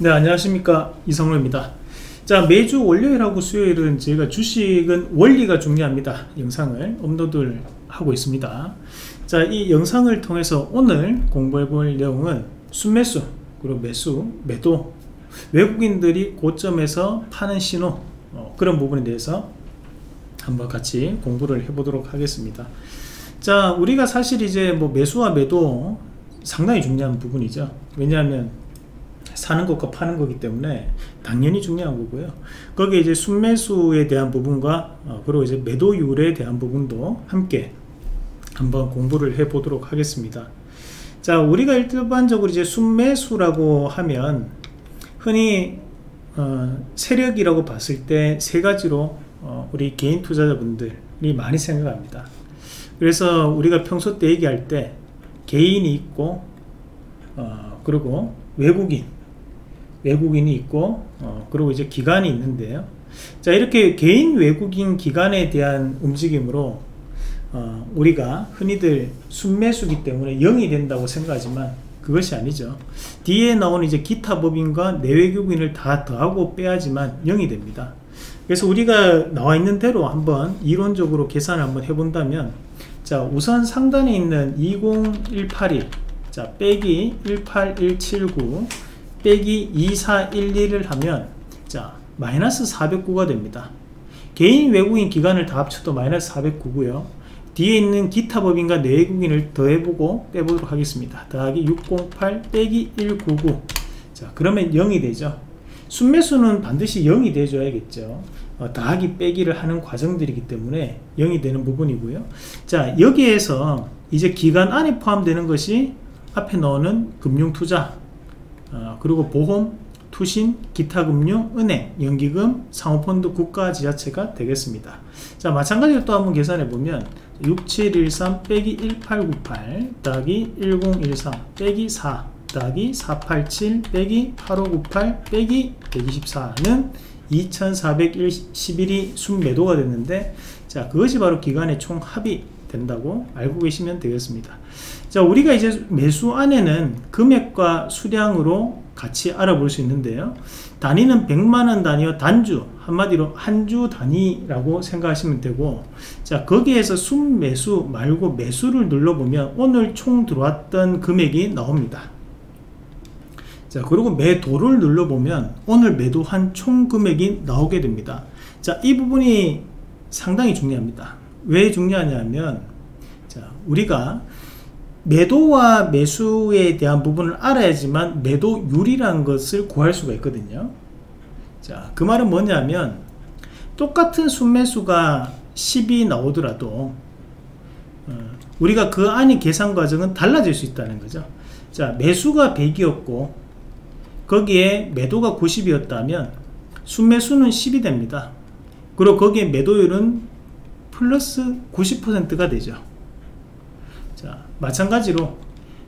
네 안녕하십니까. 이성로입니다. 자 매주 월요일하고 수요일은 저희가 주식은 원리가 중요합니다. 영상을 업로드를 하고 있습니다. 자 이 영상을 통해서 오늘 공부해 볼 내용은 순매수 그리고 매수 매도. 외국인들이 고점에서 파는 신호 어, 그런 부분에 대해서 한번 같이 공부를 해 보도록 하겠습니다. 자 우리가 사실 이제 뭐 매수와 매도 상당히 중요한 부분이죠. 왜냐하면 사는 것과 파는 거기 때문에 당연히 중요한 거고요. 거기에 이제 순매수에 대한 부분과 어, 그리고 이제 매도율에 대한 부분도 함께 한번 공부를 해 보도록 하겠습니다. 자, 우리가 일반적으로 이제 순매수라고 하면 흔히 어, 세력이라고 봤을 때 세 가지로 어, 우리 개인 투자자분들이 많이 생각합니다. 그래서 우리가 평소 때 얘기할 때 개인이 있고 어, 그리고 외국인 외국인이 있고 어, 그리고 이제 기관이 있는데요. 자 이렇게 개인 외국인 기관에 대한 움직임으로 어, 우리가 흔히들 순매수기 때문에 0이 된다고 생각하지만 그것이 아니죠. 뒤에 나오는 이제 기타 법인과 내외국인을 다 더하고 빼야지만 0이 됩니다. 그래서 우리가 나와 있는 대로 한번 이론적으로 계산을 한번 해본다면 자 우선 상단에 있는 20181자 빼기 18179 빼기 2412를 하면 자 마이너스 409가 됩니다. 개인 외국인 기간을 다 합쳐도 마이너스 409고요. 뒤에 있는 기타 법인과 내외국인을 더해보고 빼보도록 하겠습니다. 더하기 608 빼기 199 자 그러면 0이 되죠. 순매수는 반드시 0이 돼줘야겠죠. 어, 더하기 빼기를 하는 과정들이기 때문에 0이 되는 부분이고요. 자 여기에서 이제 기간 안에 포함되는 것이 앞에 나오는 금융투자 어, 그리고 보험, 투신, 기타금융, 은행, 연기금, 상호펀드, 국가 지자체가 되겠습니다. 자 마찬가지로 또 한번 계산해 보면 6713 빼기 1898 더하기 1013 빼기 4 더하기 487 빼기 8598 빼기 124는 2411이 순매도가 됐는데 자 그것이 바로 기간의 총 합이 된다고 알고 계시면 되겠습니다. 자, 우리가 이제 매수 안에는 금액과 수량으로 같이 알아볼 수 있는데요. 단위는 100만원 단위와 단주, 한마디로 한 주 단위라고 생각하시면 되고, 자, 거기에서 순매수 말고 매수를 눌러보면 오늘 총 들어왔던 금액이 나옵니다. 자, 그리고 매도를 눌러보면 오늘 매도한 총 금액이 나오게 됩니다. 자, 이 부분이 상당히 중요합니다. 왜 중요하냐면, 자, 우리가 매도와 매수에 대한 부분을 알아야지만 매도율이라는 것을 구할 수가 있거든요. 자, 그 말은 뭐냐면 똑같은 순매수가 10이 나오더라도 어, 우리가 그 안의 계산 과정은 달라질 수 있다는 거죠. 자, 매수가 100이었고 거기에 매도가 90이었다면 순매수는 10이 됩니다. 그리고 거기에 매도율은 플러스 90%가 되죠. 자, 마찬가지로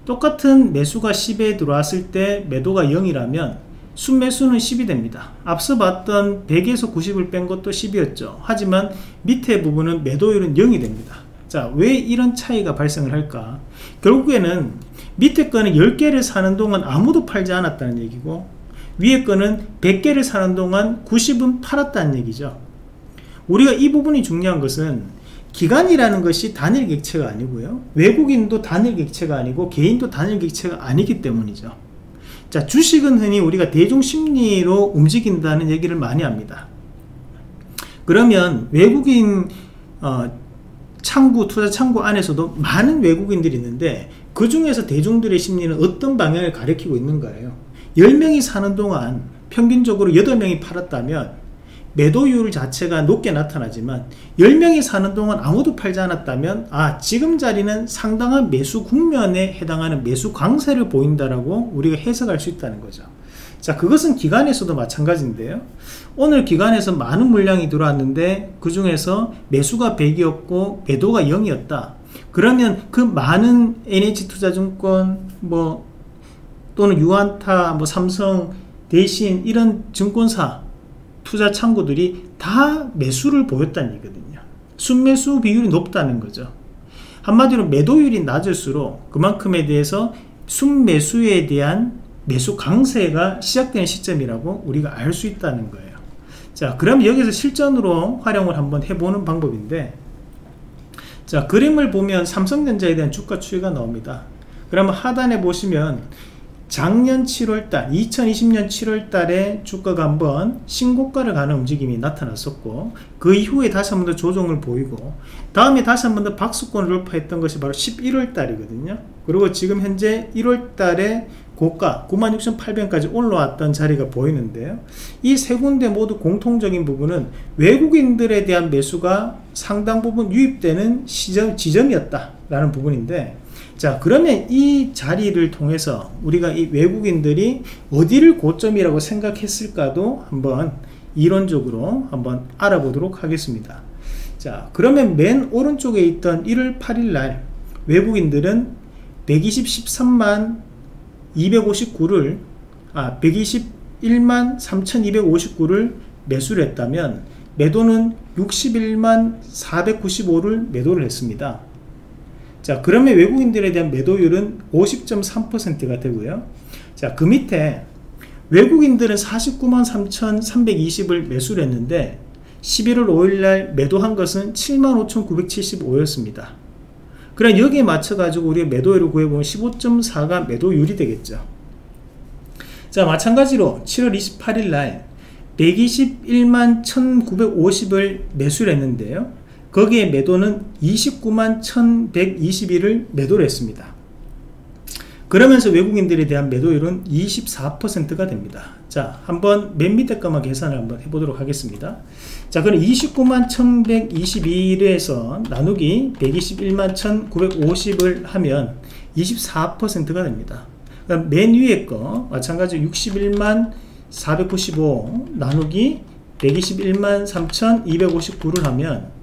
똑같은 매수가 10에 들어왔을 때 매도가 0이라면 순매수는 10이 됩니다. 앞서 봤던 100에서 90을 뺀 것도 10이었죠. 하지만 밑에 부분은 매도율은 0이 됩니다. 자, 왜 이런 차이가 발생을 할까? 결국에는 밑에 거는 10개를 사는 동안 아무도 팔지 않았다는 얘기고 위에 거는 100개를 사는 동안 90은 팔았다는 얘기죠. 우리가 이 부분이 중요한 것은 기관이라는 것이 단일 객체가 아니고요. 외국인도 단일 객체가 아니고 개인도 단일 객체가 아니기 때문이죠. 자, 주식은 흔히 우리가 대중 심리로 움직인다는 얘기를 많이 합니다. 그러면 외국인 어, 창구, 투자 창구 안에서도 많은 외국인들이 있는데 그 중에서 대중들의 심리는 어떤 방향을 가리키고 있는가요? 10명이 사는 동안 평균적으로 8명이 팔았다면 매도율 자체가 높게 나타나지만 10명이 사는 동안 아무도 팔지 않았다면 아 지금 자리는 상당한 매수 국면에 해당하는 매수 강세를 보인다라고 우리가 해석할 수 있다는 거죠. 자 그것은 기관에서도 마찬가지인데요. 오늘 기관에서 많은 물량이 들어왔는데 그 중에서 매수가 100이었고 매도가 0이었다. 그러면 그 많은 NH투자증권 뭐 또는 유한타 뭐 삼성 대신 이런 증권사 투자 창구들이 다 매수를 보였다는 얘기거든요. 순매수 비율이 높다는 거죠. 한마디로 매도율이 낮을수록 그만큼에 대해서 순매수에 대한 매수 강세가 시작되는 시점이라고 우리가 알 수 있다는 거예요. 자, 그럼 여기서 실전으로 활용을 한번 해보는 방법인데, 자, 그림을 보면 삼성전자에 대한 주가 추이가 나옵니다. 그러면 하단에 보시면 작년 7월달 2020년 7월달에 주가가 한번 신고가를 가는 움직임이 나타났었고 그 이후에 다시 한번 더 조정을 보이고 다음에 다시 한번 더 박수권을 돌파했던 것이 바로 11월달이거든요. 그리고 지금 현재 1월달에 고가 96,800원까지 올라왔던 자리가 보이는데요. 이 세 군데 모두 공통적인 부분은 외국인들에 대한 매수가 상당 부분 유입되는 시점, 지점이었다 라는 부분인데 자 그러면 이 자리를 통해서 우리가 이 외국인들이 어디를 고점이라고 생각했을까도 한번 이론적으로 한번 알아보도록 하겠습니다. 자 그러면 맨 오른쪽에 있던 1월 8일 날 외국인들은 120 13만 259를 아 121만 3259를 매수를 했다면 매도는 61만 495를 매도를 했습니다 자 그러면 외국인들에 대한 매도율은 50.3%가 되고요. 자그 밑에 외국인들은 49만 3,320을 매수를 했는데 11월 5일날 매도한 것은 75,975였습니다. 그럼 여기에 맞춰 가지고 우리가 매도율을 구해보면 15.4가 매도율이 되겠죠. 자 마찬가지로 7월 28일날 121만 1950을 매수를 했는데요 거기에 매도는 29만 1121을 매도를 했습니다. 그러면서 외국인들에 대한 매도율은 24%가 됩니다. 자, 한번 맨 밑에 것만 계산을 한번 해보도록 하겠습니다. 자, 그럼 29만 1121에서 나누기 121만 1950을 하면 24%가 됩니다. 맨 위에 거 마찬가지로 61만 495 나누기 121만 3259를 하면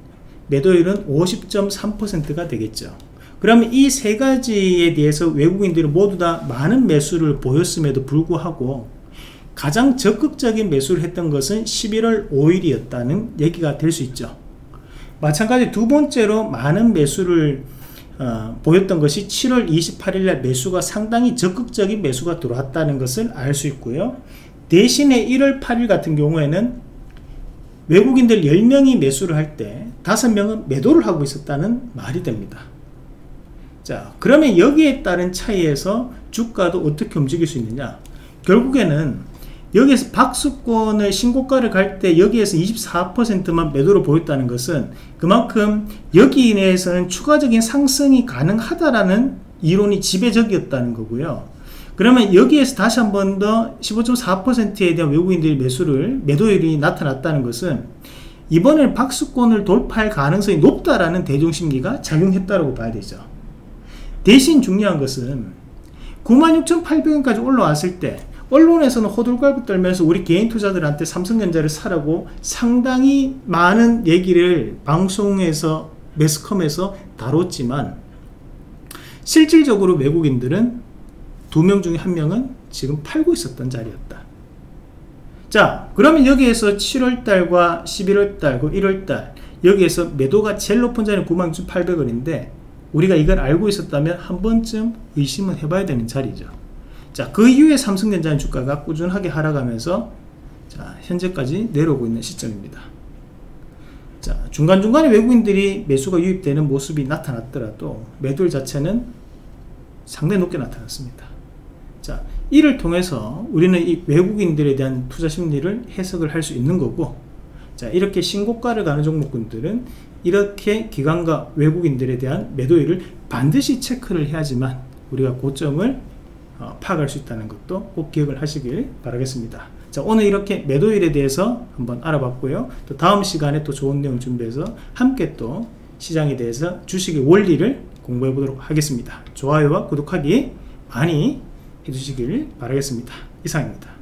매도율은 50.3%가 되겠죠. 그러면 이 세 가지에 대해서 외국인들이 모두 다 많은 매수를 보였음에도 불구하고 가장 적극적인 매수를 했던 것은 11월 5일이었다는 얘기가 될 수 있죠. 마찬가지 두 번째로 많은 매수를 어, 보였던 것이 7월 28일 날 매수가 상당히 적극적인 매수가 들어왔다는 것을 알 수 있고요. 대신에 1월 8일 같은 경우에는 외국인들 10명이 매수를 할 때 5명은 매도를 하고 있었다는 말이 됩니다. 자, 그러면 여기에 따른 차이에서 주가도 어떻게 움직일 수 있느냐? 결국에는 여기에서 박수권의 신고가를 갈 때 여기에서 24%만 매도를 보였다는 것은 그만큼 여기 내에서는 추가적인 상승이 가능하다라는 이론이 지배적이었다는 거고요. 그러면 여기에서 다시 한 번 더 15.4%에 대한 외국인들의 매수를 매도율이 나타났다는 것은 이번에 박수권을 돌파할 가능성이 높다라는 대중심리가 작용했다고 봐야 되죠. 대신 중요한 것은 96,800원까지 올라왔을 때 언론에서는 호들갑을 떨면서 우리 개인 투자들한테 삼성전자를 사라고 상당히 많은 얘기를 방송에서 매스컴에서 다뤘지만 실질적으로 외국인들은 두 명 중에 한 명은 지금 팔고 있었던 자리였다. 자, 그러면 여기에서 7월달과 11월달, 1월달 여기에서 매도가 제일 높은 자리는 96,800원인데 우리가 이걸 알고 있었다면 한 번쯤 의심을 해봐야 되는 자리죠. 자, 그 이후에 삼성전자는 주가가 꾸준하게 하락하면서 자, 현재까지 내려오고 있는 시점입니다. 자, 중간중간에 외국인들이 매수가 유입되는 모습이 나타났더라도 매도율 자체는 상당히 높게 나타났습니다. 자, 이를 통해서 우리는 이 외국인들에 대한 투자 심리를 해석을 할 수 있는 거고, 자, 이렇게 신고가를 가는 종목군들은 이렇게 기관과 외국인들에 대한 매도율을 반드시 체크를 해야지만 우리가 고점을 어, 파악할 수 있다는 것도 꼭 기억을 하시길 바라겠습니다. 자, 오늘 이렇게 매도율에 대해서 한번 알아봤고요. 또 다음 시간에 또 좋은 내용 준비해서 함께 또 시장에 대해서 주식의 원리를 공부해 보도록 하겠습니다. 좋아요와 구독하기 많이 해주시길 바라겠습니다. 이상입니다.